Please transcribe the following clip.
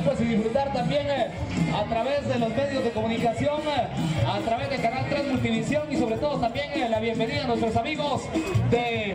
pues y disfrutar también eh, a través de los medios de comunicación, eh, a través de Canal 3 Multivisión y sobre todo también eh, la bienvenida a nuestros amigos de...